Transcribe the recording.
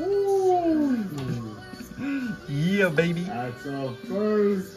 Ooh. Yeah, baby. That's a first.